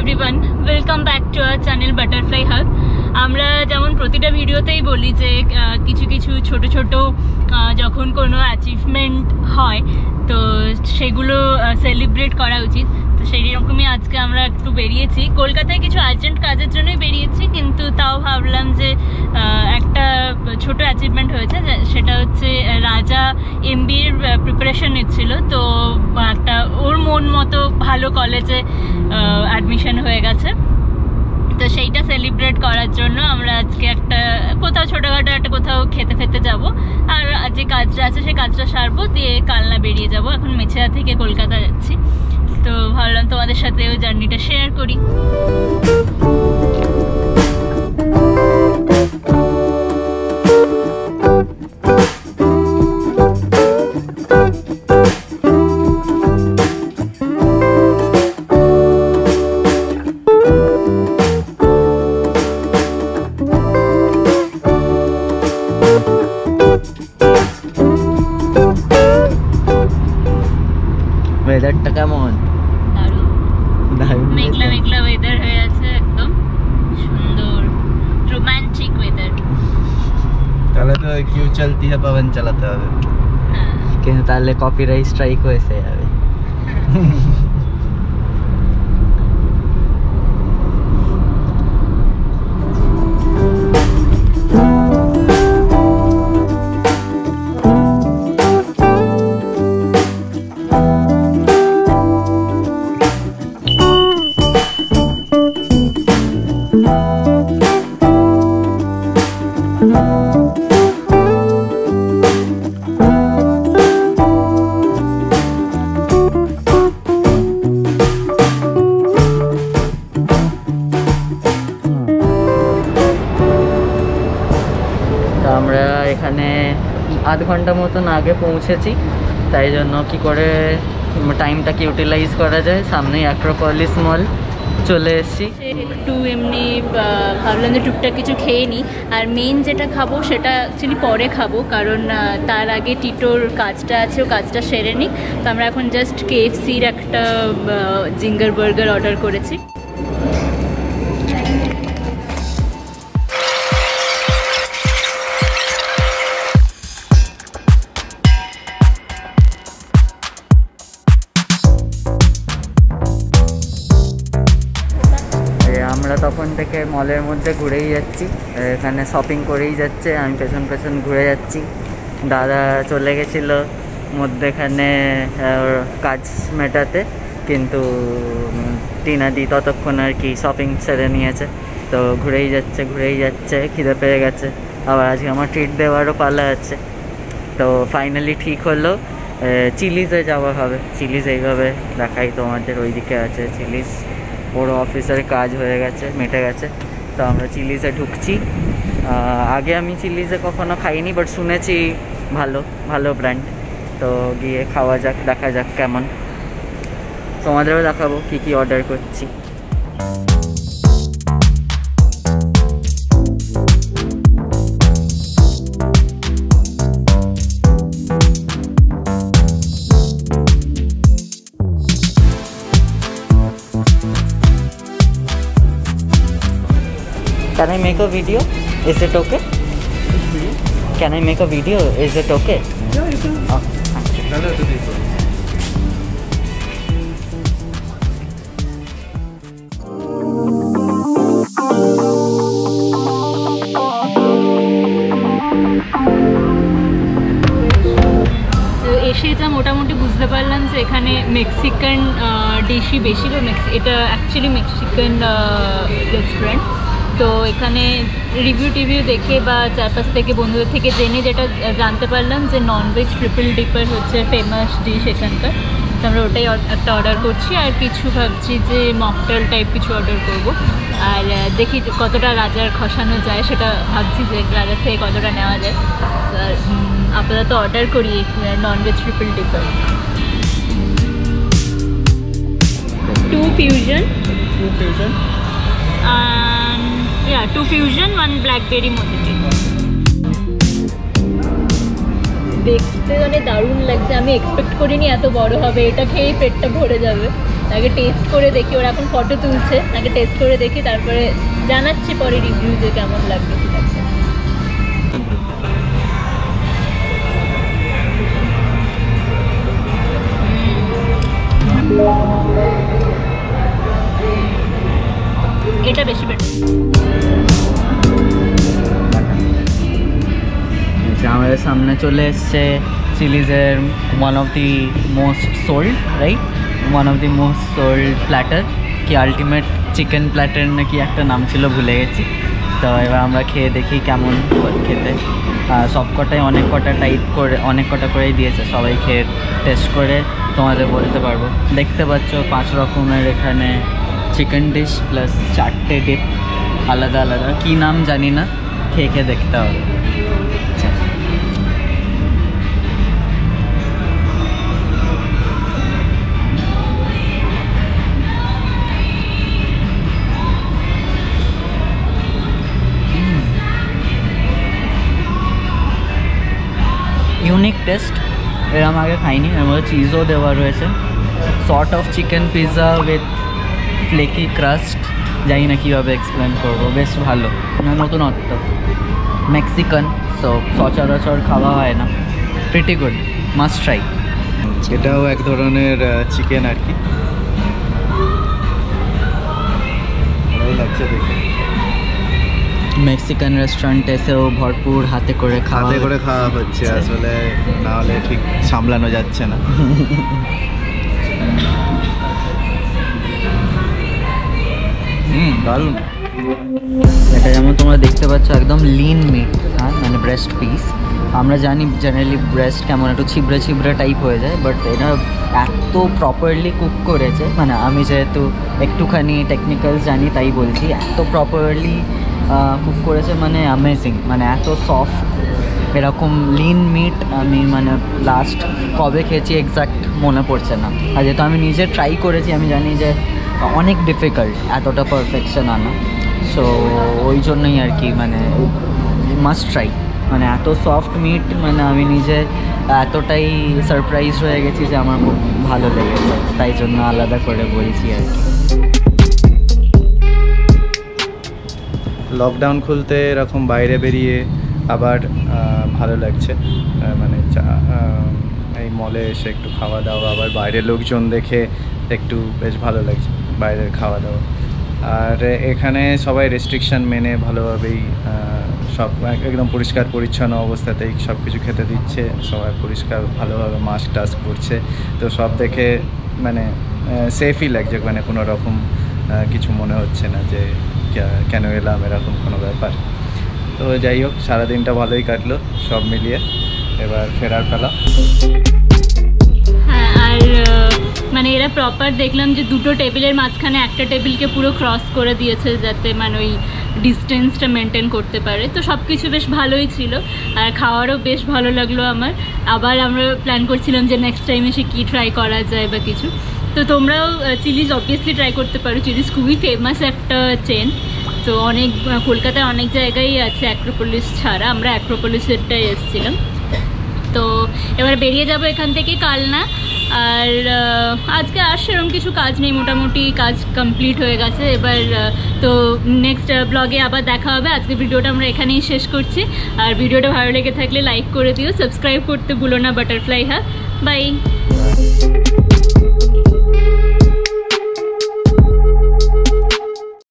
Everyone welcome back to our channel butterfly হাক আমরা যেমন প্রতিটা ভিডিওতেই বলি যে কিছু কিছু ছোট ছোট যখন কোনো অ্যাচিভমেন্ট হয়, তো সেগুলো সেলিব্রেট করা উচিত। তো সেই রকমই আজকে আমরা একটু বেরিয়েছি। কলকাতায় কিছু আর্জেন্ট কাজের জন্যই বেরিয়েছি, কিন্তু তাও ভাবলাম যে একটা ছোট অ্যাচিভমেন্ট হয়েছে সেটা হচ্ছে রাজা এম এর প্রিপারেশন নিচ্ছিল। তো একটা ওর মন মতো ভালো কলেজে অ্যাডমিশন হয়ে গেছে। তো সেইটা সেলিব্রেট করার জন্য আমরা আজকে একটা, কোথাও ছোটোখাটো একটা কোথাও খেতে খেতে যাব। আর যে কাজটা আছে সেই কাজটা সারবো, দিয়ে কালনা বেরিয়ে যাব। এখন মেছেদা থেকে কলকাতা যাচ্ছি। তো ভাবলাম তোমাদের সাথে ওই জার্নিটা শেয়ার করি। ওয়েদারটা কেমন? তো কিউ চলতি হ্যাঁ পবন চালাতে হবে হ্যাঁ কিন্তু তাহলে কপিরাইট স্ট্রাইক ঘণ্টা মতন আগে পৌঁছেছি। তাই জন্য কি করে টাইমটাকে ইউটিলাইজ করা যায়? সামনেই অ্যাক্রোপলিস মল চলে এসেছি। একটু এমনি ভাবলাম যে টুকটাক কিছু খেয়ে নিই আর মেন যেটা খাব সেটা অ্যাকচুয়ালি পরে খাব। কারণ তার আগে টিটোর কাজটা আছে, ও কাজটা সেরে নিই তো আমরা এখন জাস্ট কেএফসির একটা জিঙ্গার বার্গার অর্ডার করেছি। তখন থেকে মলের মধ্যে ঘুরেই যাচ্ছি। এখানে শপিং করেই যাচ্ছে, আমি পেছন পেছন ঘুরে যাচ্ছি। দাদা চলে গেছিল মধ্যেখানে কাজ মেটাতে, কিন্তু টিনাদি ততক্ষণ আর কি শপিং সেরে নিয়েছে। তো ঘুরেই যাচ্ছে ঘুরেই যাচ্ছে, খিদে পেয়ে গেছে। আবার আজকে আমার ট্রিট দেওয়ারও পালা আছে। তো ফাইনালি ঠিক হলো চিলিজে যাওয়া হবে। চিলিজ এইভাবে দেখাই তোমাদের, ওইদিকে আছে চিলিজ বড় অফিসের কাজ হয়ে গেছে, মেটে গেছে। তো আমরা চিলিজে ঢুকছি। আগে আমি চিলিজে কখনো খাইনি বাট শুনেছি ভালো ভালো ব্র্যান্ড তো গিয়ে খাওয়া যাক, দেখা যাক কেমন। তোমাদেরও দেখাবো কী কী অর্ডার করছি। I make a video? Is it okay? Can I make a video? Is it okay? Yeah, you can. Oh, thank you. এসে যা মোটামুটি বুঝতে পারলাম যে এখানে মেক্সিকান ডিশই বেশি এটা অ্যাকচুয়ালি মেক্সিকান রেস্টুরেন্ট তো এখানে রিভিউ টিভিউ দেখে বা চারপাশ থেকে বন্ধুদের থেকে জেনে যেটা জানতে পারলাম যে ননভেজ ট্রিপল ডিপার হচ্ছে ফেমাস ডিশ এখানকার। তো আমরা ওটাই একটা অর্ডার করছি আর কিছু ভাবছি যে মকটেল টাইপ কিছু অর্ডার করব। আর দেখি কতটা রাজার খসানো যায় সেটা ভাবছি যে রাজার থেকে কতটা নেওয়া যায়। আপাতত অর্ডার করি non veg triple dipper two fusion Two fusion. Yeah two fusion one blackberry mojito দেখতে মানে দারুণ লাগছে। আমি এক্সপেক্ট করিনি এত বড় হবে। এটা খেয়েই পেটটা ভরে যাবে। আগে টেস্ট করে দেখি ওরা এখন ফটো তুলছে। আগে টেস্ট করে দেখি তারপরে জানাচ্ছি পরে রিভিউ যে কেমন লাগবে। ঠিক আছে? এটা বেশি বেটার আমাদের সামনে চলে এসছে চিলিজের one of the most sold right one of the most sold platter কি আলটিমেট চিকেন প্ল্যাটার নাকি একটা নাম ছিল, ভুলে গেছি। তো এবার আমরা খেয়ে দেখি কেমন খেতে। সব কটাই অনেক কটা টাইপ করে, অনেক কটা করেই দিয়েছে, সবাই খেয়ে টেস্ট করে তোমাদের বলতে পারব। দেখতে পাচ্ছ পাঁচ রকমের এখানে চিকেন ডিশ প্লাস চারটে ডিপ আলাদা আলাদা কী নাম জানি না খেয়ে খেয়ে দেখতে হবে আচ্ছা ইউনিক টেস্ট এরম আগে খাইনি এর মধ্যে চিজও দেওয়া রয়েছে sort of chicken pizza with flaky crust জানি না কীভাবে এক্সপ্লেন করব বেশ ভালো। না নতুনত্ব মেক্সিকান সো সচরাচর খাওয়া হয় না। প্রিটি গুড মাস্ট ট্রাই এটাও এক ধরনের চিকেন আর কি। লাগছে দেখে। মেক্সিকান রেস্টুরেন্ট এসেও ভরপুর হাতে করে খাওয়া হাতে করে খাওয়া হচ্ছে আসলে না হলে ঠিক সামলানো যাচ্ছে না। এটা যেমন তোমরা দেখতে পাচ্ছ, একদম লিন মিট হ্যাঁ মানে ব্রেস্ট পিস আমরা জানি জেনারেলি ব্রেস্ট কেমন, একটু ছিবড়ে ছিবড়ে টাইপ হয়ে যায় বাট এটা এত প্রপারলি কুক করেছে। মানে আমি যেহেতু একটুখানি টেকনিক্যাল জানি, তাই বলছি, এত প্রপারলি কুক করেছে মানে অ্যামেজিং মানে এত সফট এরকম লিন মিট আমি মানে লাস্ট কবে খেয়েছি এক্স্যাক্ট মনে পড়ছে না। আর যেহেতু আমি নিজে ট্রাই করেছি, আমি জানি যে অনেক ডিফিকাল্ট এতটা পারফেকশন আনা। সো ওই জন্যই আর কি মানে মাস্ট ট্রাই মানে এত সফট মিট মানে আমি নিজে এতটাই সারপ্রাইজ হয়ে গেছি যে আমার খুব ভালো লেগেছে। তাই জন্য আলাদা করে বলছি আর কি। লকডাউন খুলতে এরকম বাইরে বেরিয়ে আবার ভালো লাগছে। মানে চা- এই মলে এসে একটু খাওয়া দাওয়া, আবার বাইরের লোকজন দেখে একটু বেশ ভালো লাগছে। বাইরের খাওয়া দাওয়া। আর এখানে সবাই রেস্ট্রিকশন মেনে ভালোভাবেই সব একদম পরিষ্কার পরিচ্ছন্ন অবস্থাতেই সব কিছু খেতে দিচ্ছে। সবাই পরিষ্কার ভালোভাবে মাস্ক টাস্ক করছে তো সব দেখে মানে সেফই লাগছে। মানে কোনো রকম কিছু মনে হচ্ছে না যে কেন এলাম এরকম কোনো ব্যাপার। তো যাই হোক সারাদিনটা ভালোই কাটলো সব মিলিয়ে। এবার ফেরার পেলা। আর আহ, এরা প্রপার দেখলাম যে দুটো টেবিলের মাঝখানে একটা টেবিলকে পুরো ক্রস করে দিয়েছে যাতে মানে ওই ডিস্টেন্সটা মেনটেন করতে পারে। তো সব কিছু বেশ ভালোই ছিল আর খাওয়ারও বেশ ভালো লাগল আমার। আবার আমরা প্ল্যান করছিলাম যে নেক্সট টাইম এসে কী ট্রাই করা যায় বা কিছু। তো তোমরাও চিলিজ অবভিয়াসলি ট্রাই করতে পারো। চিলিজ খুবই ফেমাস একটা চেন তো অনেক কলকাতায় অনেক জায়গায় আছে অ্যাক্রোপোলিস ছাড়া। আমরা অ্যাক্রোপোলিসেরটাই এসেছিলাম। তো এবার বেরিয়ে যাব এখান থেকে কাল না আর আজকে আর সেরকম কিছু কাজ নেই, মোটামুটি কাজ কমপ্লিট হয়ে গেছে। এবার তো নেক্সট ব্লগে আবার দেখা হবে। আজকে ভিডিওটা আমরা এখানেই শেষ করছি। আর ভিডিওটা ভালো লেগে থাকলে লাইক করে দিও। সাবস্ক্রাইব করতে ভুলো না বাটারফ্লাই হ্যাঁ? বাই